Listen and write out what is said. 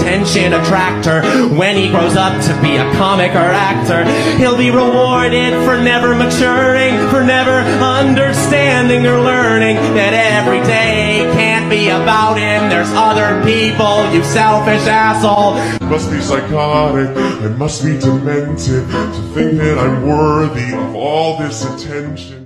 attention attractor. When he grows up to be a comic or actor he'll be rewarded for never maturing for never understanding or learning that every day can't be about him. There's other people you selfish asshole. Must be psychotic. I must be demented to think that I'm worthy of all this attention.